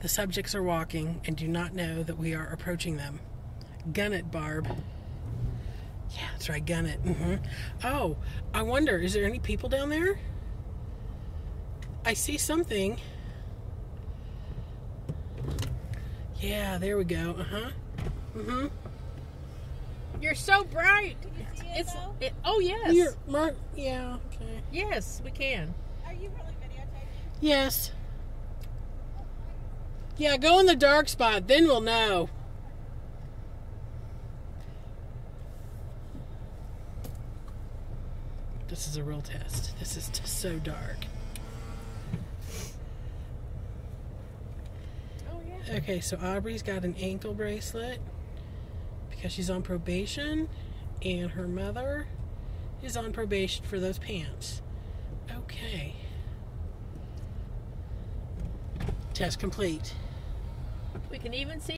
The subjects are walking and do not know that we are approaching them. Gun it, Barb. Yeah, that's right, gun it. hmm Oh, I wonder, is there any people down there? I see something. Yeah, there we go. Uh huh. Mm hmm. You're so bright. It's it, oh yes, You're, Mark, yeah, okay. yes, we can. Are you really videotaping? Yes. Yeah, go in the dark spot, then we'll know. This is a real test. This is just so dark. Oh yeah. Okay, so Aubrey's got an ankle bracelet because she's on probation, and her mother is on probation for those pants. Okay. Test complete. We can even see